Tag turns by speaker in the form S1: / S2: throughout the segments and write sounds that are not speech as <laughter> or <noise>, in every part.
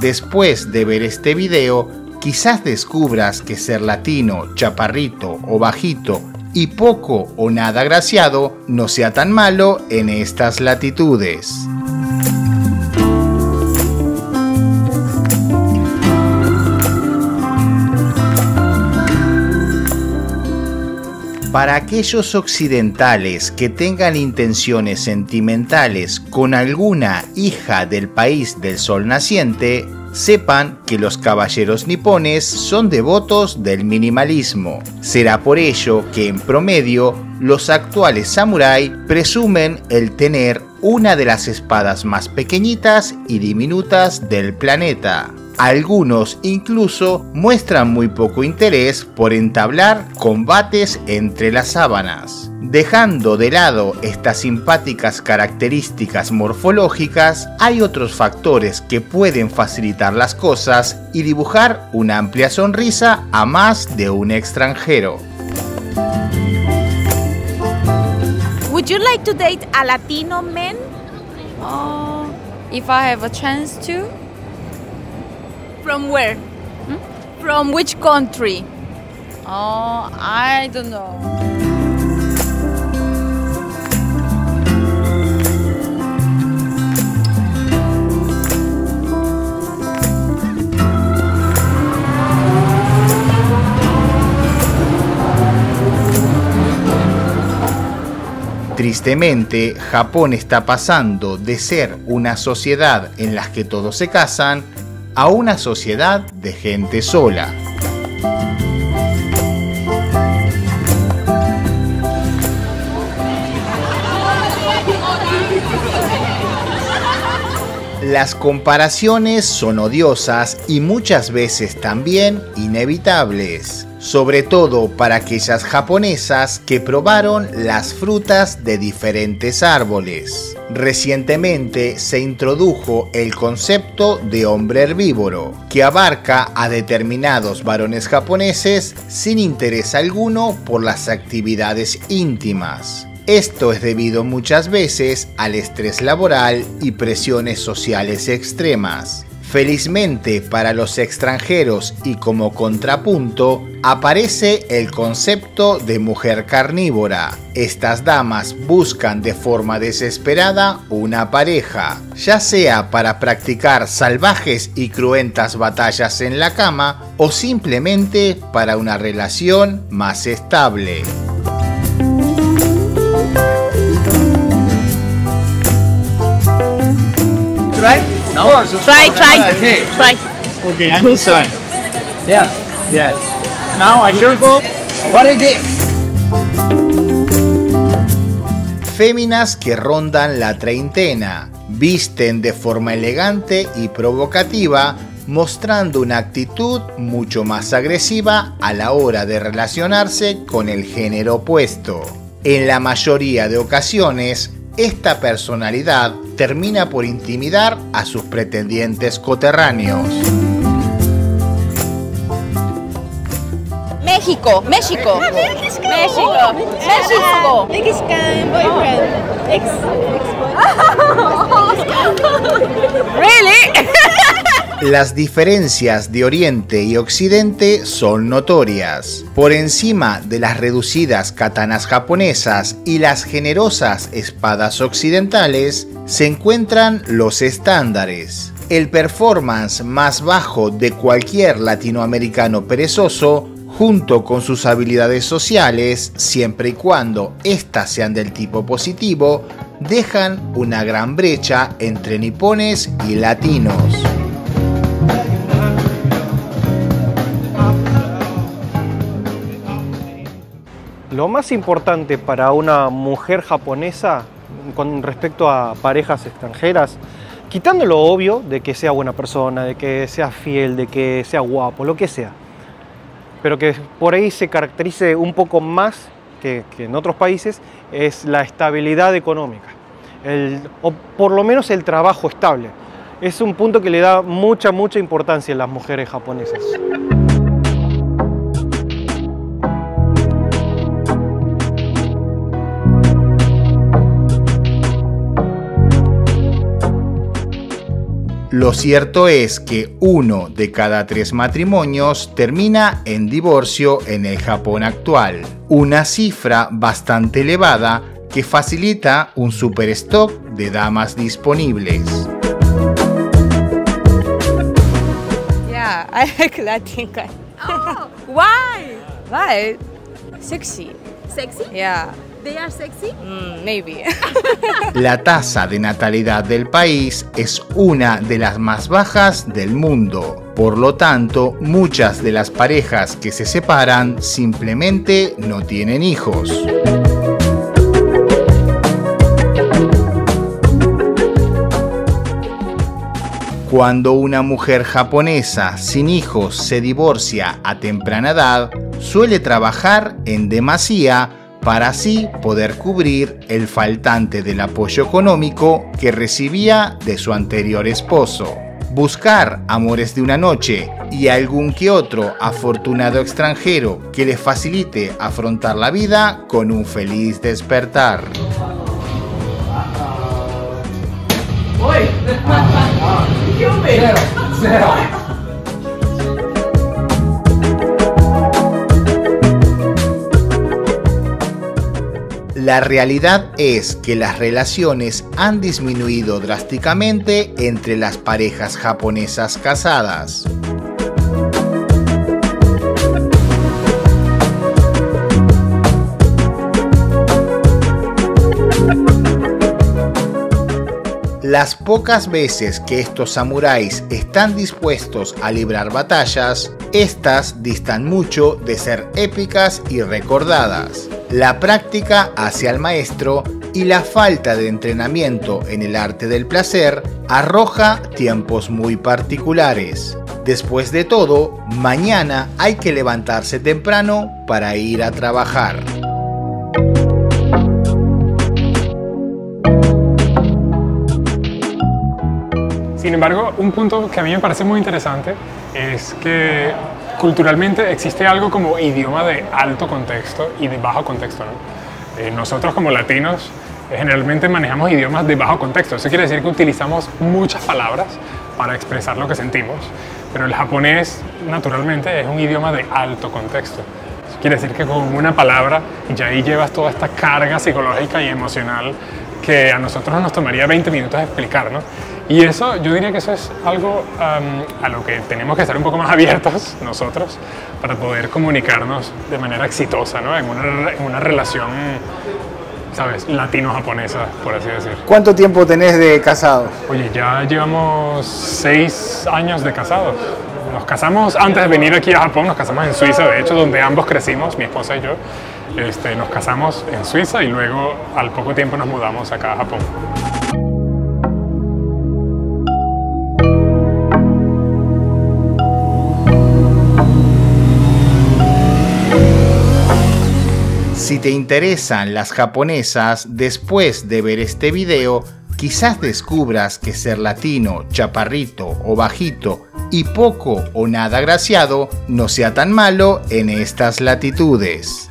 S1: Después de ver este video, quizás descubras que ser latino, chaparrito o bajito y poco o nada graciado no sea tan malo en estas latitudes. Para aquellos occidentales que tengan intenciones sentimentales con alguna hija del país del sol naciente, sepan que los caballeros nipones son devotos del minimalismo. Será por ello que en promedio los actuales samuráis presumen el tener una de las espadas más pequeñitas y diminutas del planeta. Algunos incluso muestran muy poco interés por entablar combates entre las sábanas. Dejando de lado estas simpáticas características morfológicas, hay otros factores que pueden facilitar las cosas y dibujar una amplia sonrisa a más de un extranjero.
S2: Would you like to date a Latino man?
S3: Oh, if I have a chance to.
S2: From where? Hmm? From which country?
S3: Oh, I don't know.
S1: Tristemente, Japón está pasando de ser una sociedad en la que todos se casan a una sociedad de gente sola. Las comparaciones son odiosas y muchas veces también inevitables sobre todo para aquellas japonesas que probaron las frutas de diferentes árboles. Recientemente se introdujo el concepto de hombre herbívoro, que abarca a determinados varones japoneses sin interés alguno por las actividades íntimas. Esto es debido muchas veces al estrés laboral y presiones sociales extremas. Felizmente para los extranjeros y como contrapunto, aparece el concepto de mujer carnívora. Estas damas buscan de forma desesperada una pareja, ya sea para practicar salvajes y cruentas batallas en la cama o simplemente para una relación más estable.
S2: Try, try, try.
S4: Okay, I'm this one. Yeah, yes. Now I should go. What is it?
S1: Féminas que rondan la treintena, visten de forma elegante y provocativa, mostrando una actitud mucho más agresiva a la hora de relacionarse con el género opuesto. En la mayoría de ocasiones, esta personalidad termina por intimidar a sus pretendientes coterráneos.
S2: México, México. México. México. México.
S3: Mexican boyfriend. <laughs>
S1: Las diferencias de Oriente y Occidente son notorias. Por encima de las reducidas katanas japonesas y las generosas espadas occidentales, se encuentran los estándares. El performance más bajo de cualquier latinoamericano perezoso junto con sus habilidades sociales, siempre y cuando éstas sean del tipo positivo, dejan una gran brecha entre nipones y latinos.
S5: Lo más importante para una mujer japonesa con respecto a parejas extranjeras, quitando lo obvio de que sea buena persona, de que sea fiel, de que sea guapo, lo que sea, pero que por ahí se caracterice un poco más que, en otros países, es la estabilidad económica, o por lo menos el trabajo estable. Es un punto que le da mucha, mucha importancia a las mujeres japonesas.
S1: Lo cierto es que uno de cada tres matrimonios termina en divorcio en el Japón actual, una cifra bastante elevada que facilita un superstock de damas disponibles.
S3: Yeah, <laughs> I like Latin guy.
S2: Oh, <laughs> why?
S3: Why? Sexy.
S2: Sexy?
S3: Yeah.
S2: They are sexy?
S3: Mm, maybe. <laughs>
S1: La tasa de natalidad del país es una de las más bajas del mundo. Por lo tanto, muchas de las parejas que se separan simplemente no tienen hijos. Cuando una mujer japonesa sin hijos se divorcia a temprana edad, suele trabajar en demasía para así poder cubrir el faltante del apoyo económico que recibía de su anterior esposo. Buscar amores de una noche y algún que otro afortunado extranjero que le facilite afrontar la vida con un feliz despertar. <laughs> La realidad es que las relaciones han disminuido drásticamente entre las parejas japonesas casadas. Las pocas veces que estos samuráis están dispuestos a librar batallas, estas distan mucho de ser épicas y recordadas. La práctica hacia el maestro y la falta de entrenamiento en el arte del placer arroja tiempos muy particulares. Después de todo, mañana hay que levantarse temprano para ir a trabajar.
S6: Sin embargo, un punto que a mí me parece muy interesante es que culturalmente existe algo como idioma de alto contexto y de bajo contexto. ¿no? Eh, nosotros como latinos eh, generalmente manejamos idiomas de bajo contexto. Eso quiere decir que utilizamos muchas palabras para expresar lo que sentimos, pero el japonés naturalmente es un idioma de alto contexto. Eso quiere decir que con una palabra ya ahí llevas toda esta carga psicológica y emocional que a nosotros nos tomaría 20 minutos explicar. ¿no? Y eso, yo diría que eso es algo um, a lo que tenemos que estar un poco más abiertos nosotros para poder comunicarnos de manera exitosa, ¿no? En una, en una relación, ¿sabes? Latino-japonesa, por así decir.
S7: ¿Cuánto tiempo tenés de casado?
S6: Oye, ya llevamos seis años de casados. Nos casamos antes de venir aquí a Japón, nos casamos en Suiza, de hecho, donde ambos crecimos, mi esposa y yo. Este, nos casamos en Suiza y luego al poco tiempo nos mudamos acá a Japón.
S1: Si te interesan las japonesas, después de ver este video, quizás descubras que ser latino, chaparrito o bajito y poco o nada graciado no sea tan malo en estas latitudes.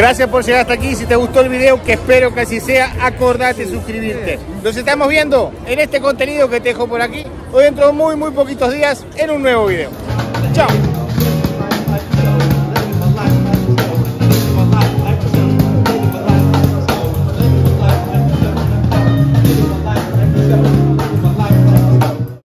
S7: Gracias por llegar hasta aquí. Si te gustó el video, que espero que así sea, acordate de suscribirte. Nos estamos viendo en este contenido que te dejo por aquí o dentro de muy, muy poquitos días en un nuevo video. Chao.